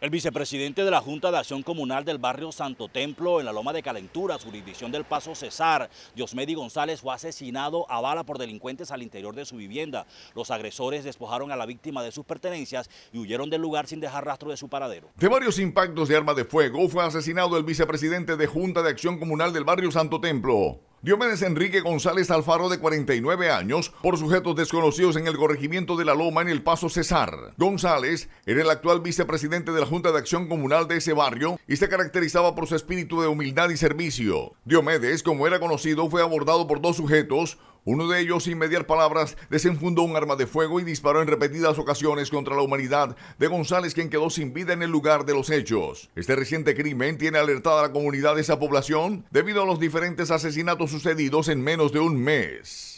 El vicepresidente de la Junta de Acción Comunal del barrio Santo Templo, en la Loma de Calentura, jurisdicción del Paso Cesar, Diosmedi González, fue asesinado a bala por delincuentes al interior de su vivienda. Los agresores despojaron a la víctima de sus pertenencias y huyeron del lugar sin dejar rastro de su paradero. De varios impactos de arma de fuego fue asesinado el vicepresidente de Junta de Acción Comunal del barrio Santo Templo. Diomedes Enrique González Alfaro, de 49 años, por sujetos desconocidos en el corregimiento de La Loma en el Paso Cesar. González era el actual vicepresidente de la Junta de Acción Comunal de ese barrio y se caracterizaba por su espíritu de humildad y servicio. Diomedes, como era conocido, fue abordado por dos sujetos, uno de ellos, sin mediar palabras, desenfundó un arma de fuego y disparó en repetidas ocasiones contra la humanidad de González, quien quedó sin vida en el lugar de los hechos. Este reciente crimen tiene alertada a la comunidad de esa población debido a los diferentes asesinatos sucedidos en menos de un mes.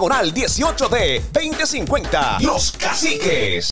Diagonal 18D 2050. Los Caciques.